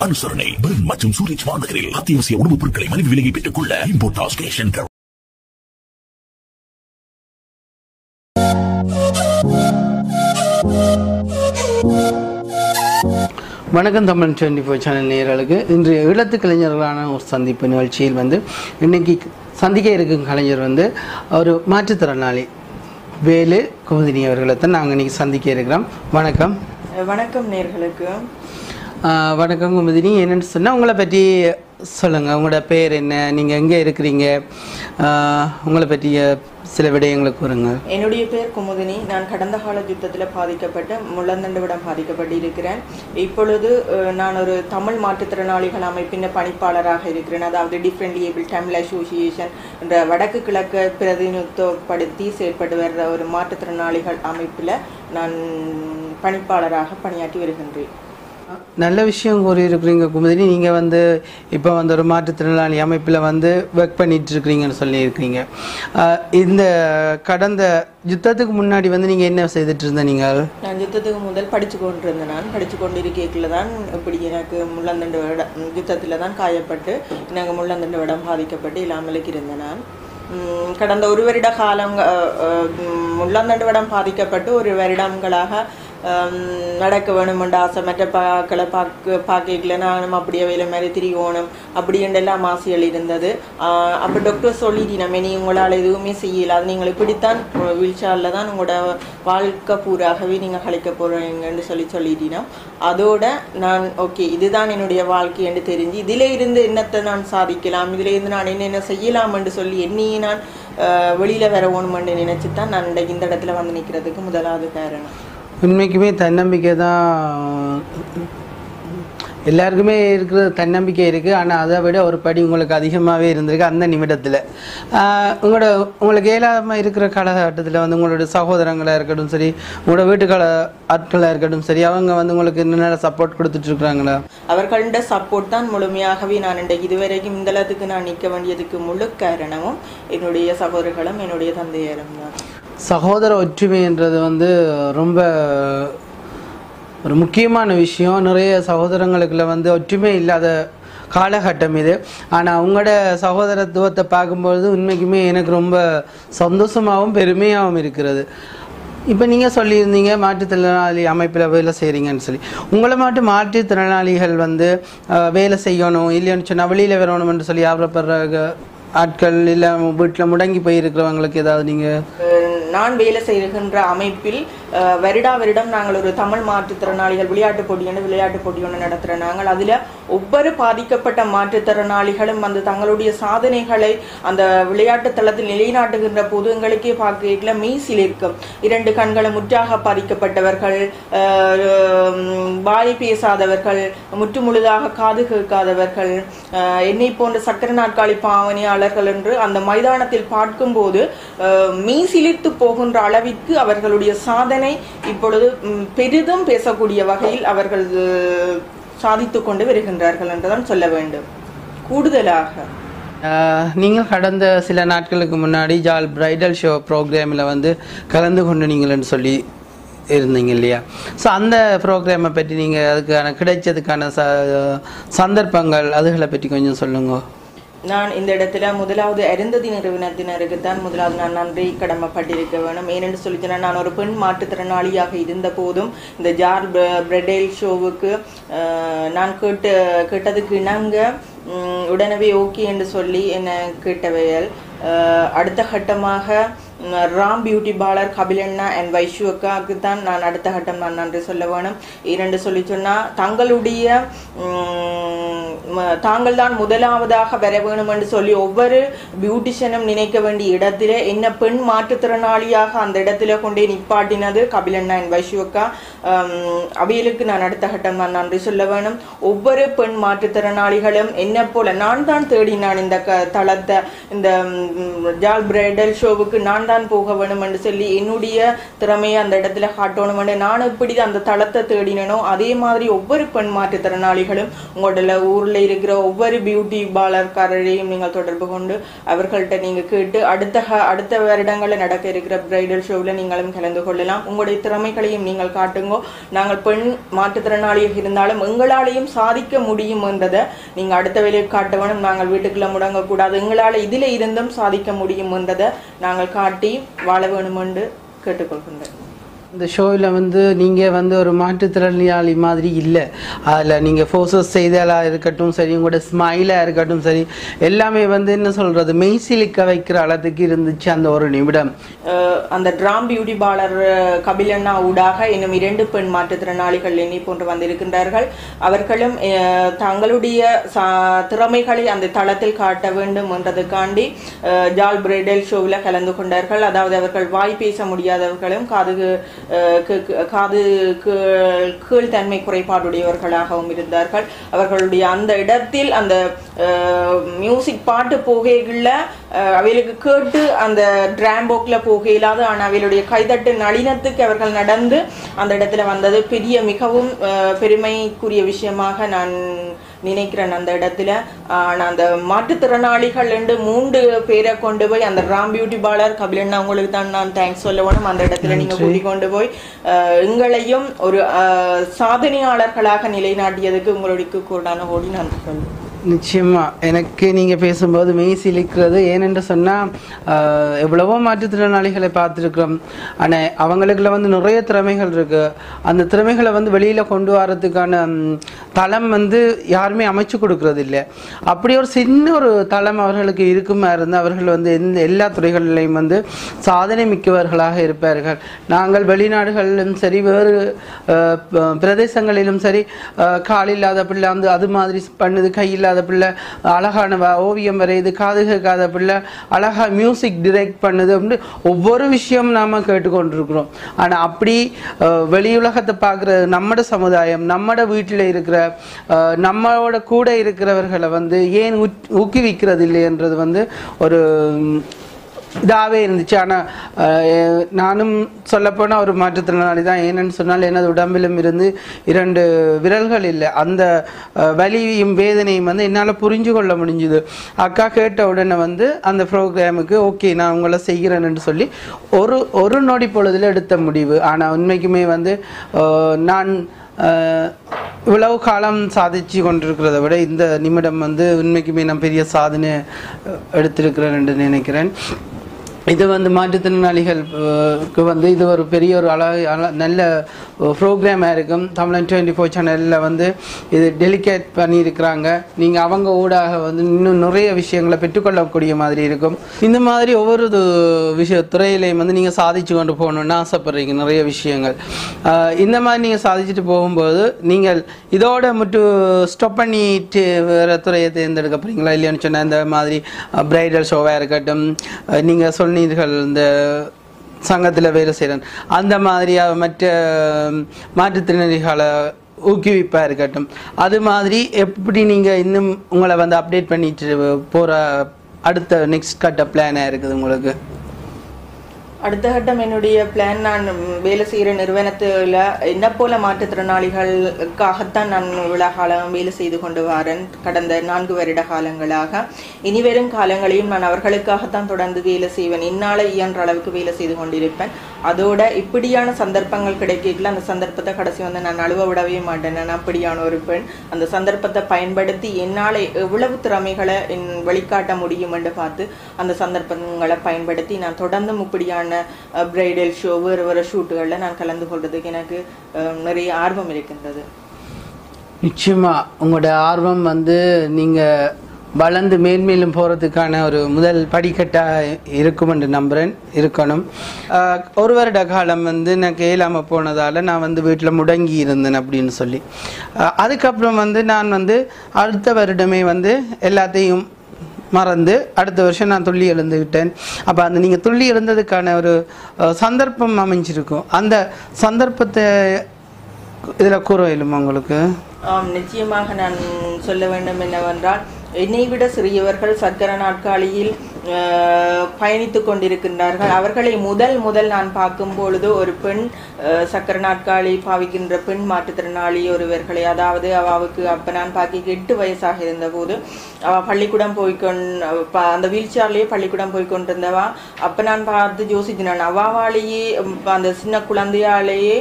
அனுசரணை. பெர்ன் மற்றும் சூரிச் வானகரில் அத்தியாவசிய உணவுப் பொருட்களை மலிவு விலையை பெற்றுக் கொள்ள இம்போர்டாஸ் கேஷ் வணக்கம் தமிழ் டுவெண்ட்டி ஃபோர் சேனல் நேயர்களுக்கு. இன்றைய ஈழத்து கலைஞர்களான ஒரு சந்திப்பு நிகழ்ச்சியில் வந்து இன்னைக்கு சந்திக்க இருக்கும் கலைஞர் வந்து ஒரு மாற்றுத்திறனாளி வேலு குமுதினி அவர்களை தான் நாங்கள் இன்னைக்கு சந்திக்க இருக்கிறோம். வணக்கம். வணக்கம் நேர்களுக்கு. வணக்கம் குமுதினி. என்னென்னு சொன்னால் உங்களை பற்றி சொல்லுங்கள் உங்களோட பேர் என்ன? நீங்கள் எங்கே இருக்கிறீங்க? உங்களை பற்றிய சில விடயங்களை கூறுங்க. என்னுடைய பேர் குமுதினி. நான் கடந்த கால யுத்தத்தில் பாதிக்கப்பட்டு முள்ளந்தண்டுவிடம் பாதிக்கப்பட்டு இருக்கிறேன் இப்பொழுது நான் ஒரு தமிழ் மாற்றுத்திறனாளிகள் அமைப்பின் பணிப்பாளராக இருக்கிறேன். அதாவது டிஃப்ரெண்ட் ஏபிள் தமிழ் அசோசியேஷன் என்ற வடக்கு கிழக்கு பிரதிநிதித்துவப்படுத்தி செயல்பட்டு வர்ற ஒரு மாற்றுத்திறனாளிகள் அமைப்பில் நான் பணிப்பாளராக பணியாற்றி வருகின்றேன். நல்ல விஷயம் கூறியிருக்கிறீங்க குமுதினி. நீங்கள் வந்து இப்போ வந்து ஒரு மாற்றுத்திறனாளி அமைப்பில் வந்து ஒர்க் பண்ணிட்டு இருக்கிறீங்கன்னு சொல்லியிருக்கிறீங்க இந்த கடந்த யுத்தத்துக்கு முன்னாடி வந்து நீங்கள் என்ன செய்துட்டு இருந்த நீங்கள் நான் யுத்தத்துக்கு முதல் படித்து கொண்டிருந்தேன் நான். படித்து கொண்டு இருக்கையில் தான் இப்படி எனக்கு முள்ளந்தண்டு விடம் யுத்தத்தில் தான் காயப்பட்டு எனக்கு முள்ளந்தண்டு விடம் பாதிக்கப்பட்டு இல்லாமலுக்கு இருந்தேன் நான். கடந்த ஒரு வருட காலம் முள்ளந்தண்டு விடம் பாதிக்கப்பட்டு ஒரு வருடங்களாக நடக்க வேணுமென்ற ஆசை மற்ற பாக்களை பார்க்க பார்க்கல நானும் அப்படியே வேலை மாதிரி திரியோணும் அப்படின்றெல்லாம் ஆசைகள் இருந்தது அப்போ டாக்டர் சொல்லிட்டினமே நீ உங்களால் எதுவுமே செய்யல அது நீங்கள் இப்படித்தான் வீல் தான் உங்களோட வாழ்க்கை பூராகவே நீங்கள் கழிக்க போகிறீங்கன்னு சொல்லி சொல்லிட்டினா அதோட நான் ஓகே இதுதான் என்னுடைய வாழ்க்கை என்று தெரிஞ்சு இதில் இருந்து என்னத்தை நான் சாதிக்கலாம் இதில் இருந்து நான் என்னென்ன செய்யலாம் என்று சொல்லி என்னையே நான் வெளியில் வர ஓணுமென்று நினச்சி தான் நான் இந்த இடத்துல வந்து நிற்கிறதுக்கு முதலாவது காரணம் உண்மைக்குமே தன்னம்பிக்கை தான் எல்லாருக்குமே இருக்கிற தன்னம்பிக்கை இருக்குது ஆனால் அதை விட ஒரு படி உங்களுக்கு அதிகமாகவே இருந்திருக்கு அந்த நிமிடத்தில். உங்களோட உங்களுக்கு ஏழாமல் இருக்கிற காலகட்டத்தில் வந்து உங்களோட சகோதரங்களாக இருக்கட்டும் சரி உங்களோட வீட்டுக்கால ஆட்களாக இருக்கட்டும் சரி அவங்க வந்து உங்களுக்கு என்னென்ன சப்போர்ட் கொடுத்துட்ருக்குறாங்களா அவர்களோட சப்போர்ட் தான் முழுமையாகவே நான் இன்றைக்கு இதுவரைக்கும் இந்த அளவுக்கு நான் நிற்க வேண்டியதுக்கு முழு காரணமும் என்னுடைய சகோதரர்களும் என்னுடைய தந்தையரும் தான் சகோதர ஒற்றுமைன்றது வந்து ரொம்ப ஒரு முக்கியமான விஷயம். நிறைய சகோதரங்களுக்குள்ள வந்து ஒற்றுமை இல்லாத காலகட்டம் இது. ஆனால் உங்களோட சகோதரத்துவத்தை பார்க்கும்பொழுது உண்மைக்குமே எனக்கு ரொம்ப சந்தோஷமாகவும் பெருமையாகவும் இருக்கிறது. இப்போ நீங்கள் சொல்லியிருந்தீங்க மாற்றுத்திறனாளி அமைப்பில் வேலை செய்கிறீங்கன்னு சொல்லி. உங்களை மட்டும் மாற்றுத்திறனாளிகள் வந்து வேலை செய்யணும் இல்லைன்னு சொன்னால் வெளியில் வரணும்னு சொல்லி ஆபரப்படுற ஆட்கள் இல்லை வீட்டில் முடங்கி போயிருக்கிறவங்களுக்கு ஏதாவது நீங்கள் நான் வேலை செய்கின்ற அமைப்பில் வருடா வருடம் நாங்கள் ஒரு தமிழ் மாற்றுத்திறனாளிகள் விளையாட்டு போட்டி ஒன்று விளையாட்டு போட்டி ஒன்று நடத்துகிறோம் நாங்கள் அதில் ஒவ்வொரு பாதிக்கப்பட்ட மாற்றுத்திறனாளிகளும் வந்து தங்களுடைய சாதனைகளை அந்த விளையாட்டு தளத்தில் நிலைநாட்டுகின்ற போது எங்களுக்கே பார்க்கல மீசில் இருக்கும். இரண்டு கண்களை முற்றாக பாதிக்கப்பட்டவர்கள் வாய் பேசாதவர்கள் முற்று முழுதாக காது கேட்காதவர்கள் என்னை போன்ற சக்கர நாற்காலி பாவனையாளர்கள் என்று அந்த மைதானத்தில் பார்க்கும்போது மீசிலித்து போகின்ற அளவிற்கு அவர்களுடைய சாதனை இப்பொழுது பெரிதும் பேசக்கூடிய வகையில் அவர்கள் சாதித்து சாதித்துக் கொண்டு வருகின்றார்கள் என்றுதான் சொல்ல வேண்டும். கூடுதலாக. ஆஹ் நீங்கள் கடந்த சில நாட்களுக்கு முன்னாடி ஜால் பிரைடல் ஷோ ப்ரோக்ராமில் வந்து கலந்து கொண்டு நீங்கள்னு சொல்லி இருந்தீங்க இல்லையா? ஸோ அந்த ப்ரோக்ராமை பற்றி நீங்கள் அதுக்கான கிடைச்சதுக்கான ச சந்தர்ப்பங்கள் அதுகளை பற்றி கொஞ்சம் சொல்லுங்க. நான் இந்த இடத்துல முதலாவது அருந்ததி நிறுவனத்தினருக்கு தான் முதலாவது நான் நன்றி கடமைப்பட்டிருக்க வேணும் ஏனென்று சொல்லிச்சுன்னா நான் ஒரு பெண் மாற்றுத்திறனாளியாக இருந்த போதும் இந்த ஜார் பிரெடேல் ஷோவுக்கு நான் கேட்டு கேட்டதுக்கு இணங்க உடனே ஓகே என்று சொல்லி என்னை கேட்டவையல் அடுத்த கட்டமாக ராம் பியூட்டி பாலர் கபிலண்ணா அண்ட் வைஷுக்காவுக்கு தான் நான் அடுத்த கட்டம் நான் நன்றி சொல்ல வேணும். இரண்டு சொல்லி சொன்னால் தங்களுடைய தாங்கள் தான் முதலாவதாக வர வேணும் என்று சொல்லி ஒவ்வொரு பியூட்டிஷியனும் நினைக்க வேண்டிய இடத்துல என்ன பெண் மாற்றுத்திறனாளியாக அந்த இடத்துல கொண்டே நிப்பாட்டினது கபிலண்ணா என் வைஷுக்கா அவையலுக்கு நான் அடுத்த கட்டம் நான் நன்றி சொல்ல வேணும். ஒவ்வொரு பெண் மாற்றுத்திறனாளிகளும் என்ன போல நான் தான் தேடினான் இந்த க தளத்தை இந்த ஜால் பிரைடல் ஷோவுக்கு நான் நான் தான் போக வேணும் என்று சொல்லி என்னுடைய திறமையை அந்த இடத்துல காட்டணும் என்று நான் எப்படி அந்த தளத்தை தேடினேனோ அதே மாதிரி ஒவ்வொரு பெண் மாற்றுத்திறனாளிகளும் உங்களோட ஊரில் இருக்கிற ஒவ்வொரு பியூட்டி பார்லர்காரரையும் நீங்கள் தொடர்பு கொண்டு அவர்கள்ட்ட நீங்கள் கேட்டு அடுத்த அடுத்த வருடங்களில் நடக்க இருக்கிற பிரைடல் ஷோவில் நீங்களும் கலந்து கொள்ளலாம். உங்களுடைய திறமைகளையும் நீங்கள் காட்டுங்கோ. நாங்கள் பெண் மாற்றுத்திறனாளியாக இருந்தாலும் எங்களாலையும் சாதிக்க முடியும் என்றதை நீங்கள் அடுத்த வேலையை காட்ட வேணும். நாங்கள் வீட்டுக்குள்ளே முடங்கக்கூடாது. எங்களால் இதில் இருந்தும் சாதிக்க முடியும் என்றதை நாங்கள் காட்டு வாழ வேணும் என்று கேட்டுக்கொள்கின்றேன் இந்த ஷோவில் வந்து நீங்கள் வந்து ஒரு மாற்றுத்திறனாளி மாதிரி இல்லை. அதில் நீங்கள் ஃபோர்ஸஸ் செய்தலாக இருக்கட்டும் சரி உங்களோட ஸ்மைலாக இருக்கட்டும் சரி எல்லாமே வந்து என்ன சொல்கிறது மெய்சிலிக்க வைக்கிற அளவுக்கு இருந்துச்சு அந்த ஒரு நிமிடம். அந்த டிராம் பியூட்டி பாலர் கபிலண்ணா ஊடாக இன்னும் இரண்டு பெண் மாற்றுத்திறனாளிகள் என்னை போன்று வந்திருக்கின்றார்கள். அவர்களும் தங்களுடைய சா- திறமைகளை அந்த தளத்தில் காட்ட வேண்டும் என்றதுக்காண்டி ஜால் பிரைடல் ஷோவில் கலந்து கொண்டார்கள். அதாவது அவர்கள் வாய் பேச முடியாதவர்களும் காது காது கீழ்- கீழ்த்தன்மை குறைபாடுடையவர்களாகவும் இருந்தார்கள். அவர்களுடைய அந்த இடத்தில் அந்த மியூசிக் பாட்டு போகைகளில் அவைகளுக்கு கேட்டு அந்த டிராம்போக்கில் போக இயலாது ஆனால் அவைகளுடைய கைதட்டு நளினத்துக்கு அவர்கள் நடந்து அந்த இடத்துல வந்தது. பெரிய மிகவும் பெருமைக்குரிய விஷயமாக நான் நினைக்கிறேன் அந்த இடத்துல. ஆனால் அந்த மாற்றுத்திறனாளிகள் என்று மூன்று பேரை கொண்டு போய் அந்த ராம் பியூட்டி பார்லர் கபிலண்ணா உங்களுக்கு தான் நான் தேங்க்ஸ் சொல்ல வேணும். அந்த இடத்துல நீங்க கூட்டிக் கொண்டு போய் அஹ், எங்களையும் ஒரு அஹ், சாதனையாளர்களாக நிலைநாட்டியதுக்கு உங்களுக்கு கூடான ஓடி நன்றி. சொல்லுவேன் நிச்சயமா. எனக்கு நீங்கள் பேசும்போது மெய் சிலிக்கிறது. ஏனென்று சொன்னால் எவ்வளவோ மாற்றுத்திறனாளிகளை பார்த்துருக்குறோம். ஆனால் அவங்களுக்குள்ள வந்து நிறைய திறமைகள் இருக்கு. அந்த திறமைகளை வந்து வெளியில் கொண்டு வரதுக்கான தளம் வந்து யாருமே அமைச்சு கொடுக்கறது இல்லை அப்படி ஒரு சின்ன ஒரு தளம் அவர்களுக்கு இருக்குமா இருந்து அவர்கள் வந்து எந்த எல்லா துறைகளிலையும் வந்து சாதனை மிக்கவர்களாக இருப்பார்கள். நாங்கள் வெளிநாடுகளிலும் சரி வேறு பிரதேசங்களிலும் சரி காலில்லாத கால் இல்லாத பிள்ளை வந்து அது மாதிரி பண்ணுது கை இல்லாத பிள்ளை அழகான வ- ஓவியம் வரையுது காது கேட்காத பிள்ளை அழகா மியூசிக் டிரெக்ட் பண்ணுது அப்படின்னு ஒவ்வொரு விஷயம் நாம் கேட்டுக்கொண்டிருக்கிறோம். ஆனால் அப்படி வெளி வெளியுலகத்தை பார்க்குற நம்மட சமுதாயம் நம்மட வீட்டில் இருக்கிற நம்மளோட கூட இருக்கிறவர்களை வந்து ஏன் ஊக்குவிக்கிறது இல்லைன்றது வந்து ஒரு இதாகவே இருந்துச்சு. ஆனால் நானும் சொல்லப்போனால் ஒரு மாற்றுத்திறனாளி தான். ஏன்னு சொன்னால் எனது உடம்பிலும் இருந்து இரண்டு விரல்கள் இல்லை. அந்த வலியையும் வலியும் வேதனையும் வந்து என்னால் புரிஞ்சு கொள்ள முடிஞ்சுது. அக்கா கேட்ட உடனே வந்து அந்த ப்ரோக்ராமுக்கு ஓகே நான் உங்களை செய்கிறேன்னு சொல்லி ஒரு ஒரு நொடி பொழுதில் எடுத்த முடிவு. ஆனால் உண்மைக்குமே வந்து நான் இவ்வளவு காலம் சாதிச்சு கொண்டிருக்கிறத விட இந்த நிமிடம் வந்து உண்மைக்குமே நான் பெரிய சாதனை எடுத்திருக்கிறேன் என்று நினைக்கிறேன். இது வந்து மாற்றுத்திறனாளிகளுக்கு வந்து இது ஒரு பெரிய ஒரு அழகு அழ- நல்ல ப்ரோக்ராமாக இருக்கும். தமிழன் டுவெண்ட்டி ஃபோர் சேனலில் வந்து இது டெலிகேட் பண்ணியிருக்கிறாங்க. நீங்கள் அவங்க ஊடாக வந்து இன்னும் நிறைய விஷயங்களை பெற்றுக்கொள்ளக்கூடிய மாதிரி இருக்கும். இந்த மாதிரி ஒவ்வொரு விஷய துறையிலையும் வந்து நீங்கள் சாதிச்சு கொண்டு போகணுன்னு ஆசைப்படுறீங்க நிறைய விஷயங்கள். இந்த மாதிரி நீங்கள் சாதிச்சுட்டு போகும்போது நீங்கள் இதோட மட்டும் ஸ்டாப் பண்ணிட்டு வேறு துறையை தேர்ந்தெடுக்க போகிறீங்களா இல்லையான்னு சொன்னால் இந்த மாதிரி பிரைடல் ஷோவாக இருக்கட்டும் நீங்கள் சொன்னீர்கள் இந்த சங்கத்தில் வேலை செய்கிறேன் அந்த மாதிரியாக மற்ற மாற்றுத்திறனாளிகளை ஊக்குவிப்பாக இருக்கட்டும். அது மாதிரி எப்படி நீங்கள் இன்னும் உங்களை வந்து அப்டேட் பண்ணிட்டு போகிற அடுத்த நெக்ஸ்ட் கட்ட பிளானாக இருக்குது உங்களுக்கு? அடுத்த கட்டம் என்னுடைய பிளான் நான் வேலை செய்கிற நிறுவனத்தில் என்ன போல மாற்றுத்திறனாளிகளுக்காகத்தான் நான் இவ்வளோ காலம் வேலை செய்து கொண்டு வரேன் கடந்த நான்கு வருட காலங்களாக. இனிவரும் காலங்களையும் நான் அவர்களுக்காகத்தான் தொடர்ந்து வேலை செய்வேன். என்னால் இயன்ற அளவுக்கு வேலை செய்து கொண்டிருப்பேன். அதோட இப்படியான சந்தர்ப்பங்கள் கிடைக்கல. அந்த சந்தர்ப்பத்தை கடைசி வந்து நான் நழுவ விடவே மாட்டேன். நான் அப்படியான ஒரு பெண். அந்த சந்தர்ப்பத்தை பயன்படுத்தி என்னால் எவ்வளவு திறமைகளை என் வெளிக்காட்ட முடியும் என்று பார்த்து அந்த சந்தர்ப்பங்களை பயன்படுத்தி நான் தொடர்ந்தும் இப்படியான பிரைடல் ஷோ வேறு வேறு ஷூட்டுகளில் நான் கலந்து கொள்றதுக்கு எனக்கு நிறைய ஆர்வம் இருக்கின்றது. நிச்சயமா. உங்களோட ஆர்வம் வந்து நீங்கள் வளர்ந்து மேன்மேலும் போகிறதுக்கான ஒரு முதல் படிக்கட்டாக இருக்கும் என்று நம்புகிறேன் இருக்கணும். ஒரு வருட காலம் வந்து நான் கேளாமல் போனதால் நான் வந்து வீட்டில் முடங்கி இருந்தேன் அப்படின்னு சொல்லி. அதுக்கப்புறம் வந்து நான் வந்து அடுத்த வருடமே வந்து எல்லாத்தையும் மறந்து அடுத்த வருஷம் நான் துள்ளி எழுந்து விட்டேன். அப்போ அந்த நீங்கள் துள்ளி எழுந்ததுக்கான ஒரு சந்தர்ப்பம் அமைஞ்சிருக்கும். அந்த சந்தர்ப்பத்தை இதில் கூற இயலுமா உங்களுக்கு? ஆம் நிச்சயமாக நான் சொல்ல வேண்டும் என்னவென்றால் என்னை விட சிறியவர்கள் சக்கர நாட்காலியில் பயணித்து கொண்டிருக்கின்றார்கள் அவர்களை முதல் முதல் நான் பார்க்கும் பொழுது ஒரு பெண் சக்கர நாட்காலி பாவிக்கின்ற பெண் மாற்றுத்திறனாளி ஒருவர்களை அதாவது அவாவுக்கு அப்போ நான் பார்க்க எட்டு வயசாக இருந்தபோது அவள் பள்ளிக்கூடம் போய்கொண் அந்த வீல் பள்ளிக்கூடம் போய்கொண்டிருந்தவா. அப்போ நான் பார்த்து யோசிச்சினேன் அவாவாலேயே அந்த சின்ன குழந்தையாலேயே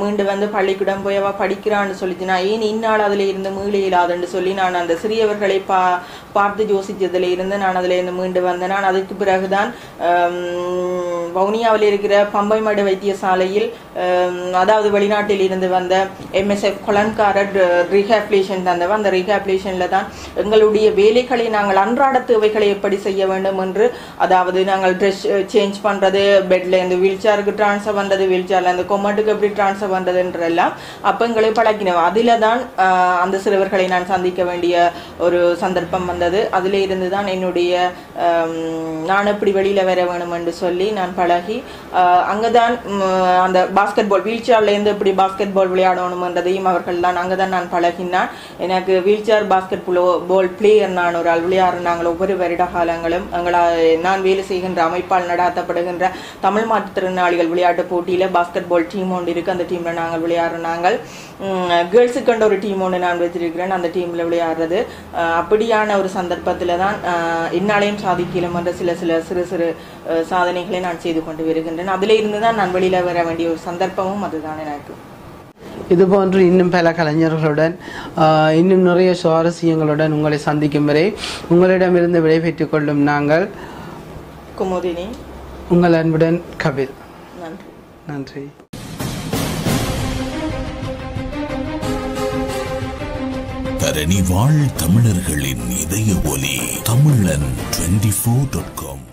மீண்டு வந்து பள்ளிக்கூடம் போய் அவள் படிக்கிறான்னு சொல்லிச்சுனா ஏன் இந்நாள் அதில் இருந்து மீள இயலாதுன்னு சொல்லி நான் அந்த சிறியவர்களை பா பார்த்து யோசிச்சதுல இருந்து நான் அதில் இருந்து மீண்டு வந்தேன். நான் அதுக்கு பிறகுதான் வவுனியாவில் இருக்கிற பம்பைமடு வைத்தியசாலையில் அதாவது வெளிநாட்டில் இருந்து வந்த எம்எஸ்எஃப் கொலன்காரர் ரீஹாப்லேஷன் தந்தவ அந்த ரீஹாப்லேஷன்ல தான் எங்களுடைய வேலைகளை நாங்கள் அன்றாட தேவைகளை எப்படி செய்ய வேண்டும் என்று அதாவது நாங்கள் ட்ரெஸ் சேஞ்ச் பண்ணுறது பெட்ல இருந்து வீல் சேருக்கு ட்ரான்ஸ்ஃபர் பண்ணுறது வீல் சேரில் இருந்து கொமட்டுக்கு எப்படி ட்ரான்ஸ்ஃபர் பண்ணுறதுன்றெல்லாம் அப்போ எங்களை பழக்கினோம். அதில் தான் அந்த சிறுவர்களை நான் சந்திக்க வேண்டிய ஒரு சந்தர்ப்பம் வந்தது. அதில் இருந்து தான் என்னுடைய நான் எப்படி வெளியில் வர வேணும் என்று சொல்லி நான் பழகி அங்கே தான் அந்த பாஸ்கெட் பால் வீல் சேர்ல எப்படி பாஸ்கெட் பால் விளையாடணும்ன்றதையும் அவர்கள் தான் அங்கதான் நான் பழகினான். எனக்கு wheelchair basketball player நான் ஒரு ஆள் விளையாடுறாங்களோ ஒவ்வொரு வருட காலங்களும் எங்களா நான் வேலை செய்கின்ற அமைப்பால் நடாத்தப்படுகின்ற தமிழ் மாற்றுத்திறனாளிகள் விளையாட்டு போட்டியில் பாஸ்கெட் பால் டீம் ஒன்று இருக்குது அந்த டீமில் நாங்கள் விளையாடுற நாங்கள். கேர்ள்ஸுக்கண்ட ஒரு டீம் ஒன்று நான் வச்சிருக்கிறேன் அந்த டீமில் விளையாடுறது. அப்படியான ஒரு சந்தர்ப்பத்தில் தான் என்னாலையும் சாதிக்கல சாதிக்கலாம் என்ற சில சில சிறு சிறு சாதனைகளை நான் செய்து கொண்டு வருகின்றேன். அதுல இருந்து தான் நான் வெளியில வர வேண்டிய ஒரு சந்தர்ப்பமும் அதுதான் எனக்கு. இது போன்று இன்னும் பல கலைஞர்களுடன் இன்னும் நிறைய சுவாரஸ்யங்களுடன் உங்களை சந்திக்கும் வரை உங்களிடமிருந்து விடைபெற்றுக் கொள்ளும் நாங்கள் குமுதினி. உங்கள் அன்புடன் கபில். நன்றி. நன்றி. தரணி வாழ் தமிழர்களின் இதய ஒலி தமிழன் டுவெண்டி ஃபோர் டாட் காம்